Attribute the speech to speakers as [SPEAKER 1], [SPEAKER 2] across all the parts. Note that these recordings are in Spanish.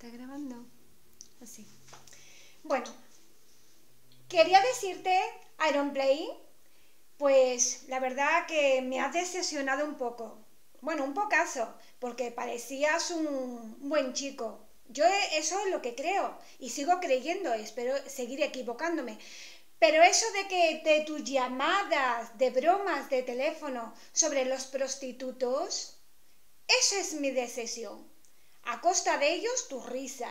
[SPEAKER 1] ¿Está grabando? Así. Bueno, quería decirte, Iron Play, pues la verdad que me has decepcionado un poco. Bueno, un pocaso, porque parecías un buen chico. Yo eso es lo que creo y sigo creyendo, espero seguir equivocándome. Pero eso de que de tus llamadas, de bromas de teléfono sobre los prostitutos, esa es mi decisión a costa de ellos tu risa.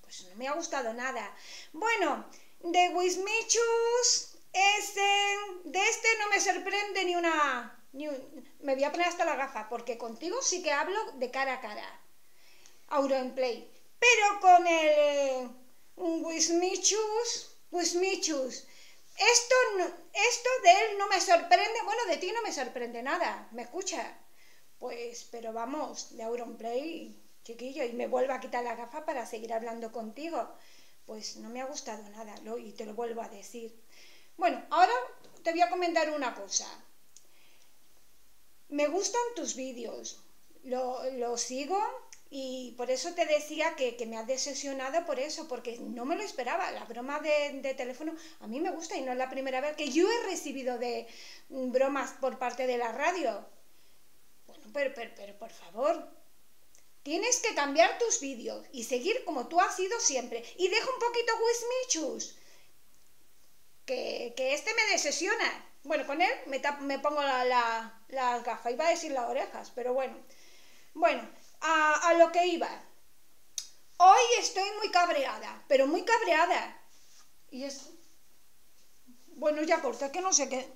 [SPEAKER 1] Pues no me ha gustado nada. Bueno, de Wismichus, ese, de este no me sorprende ni una... Ni me voy a poner hasta la gafa, porque contigo sí que hablo de cara a cara. Auronplay. Pero con el Wismichus, Wismichus, esto, esto de él no me sorprende, bueno, de ti no me sorprende nada, ¿me escucha? Pues, pero vamos, de Auronplay chiquillo, y me vuelvo a quitar la gafa para seguir hablando contigo. Pues no me ha gustado nada, y te lo vuelvo a decir. Bueno, ahora te voy a comentar una cosa. Me gustan tus vídeos, lo, sigo y por eso te decía que, me has decepcionado por eso, porque no me lo esperaba. La broma de, de, teléfono a mí me gusta y no es la primera vez que yo he recibido de mm, bromas por parte de la radio. Bueno, pero, pero, pero por favor, Tienes que cambiar tus vídeos y seguir como tú has sido siempre. Y deja un poquito Wismichus, que, que este me desesiona. Bueno, con él me, me pongo la, la, las gafas, iba a decir las orejas, pero bueno. Bueno, a, a lo que iba. Hoy estoy muy cabreada, pero muy cabreada. Y es... Bueno, ya corta, que no sé qué...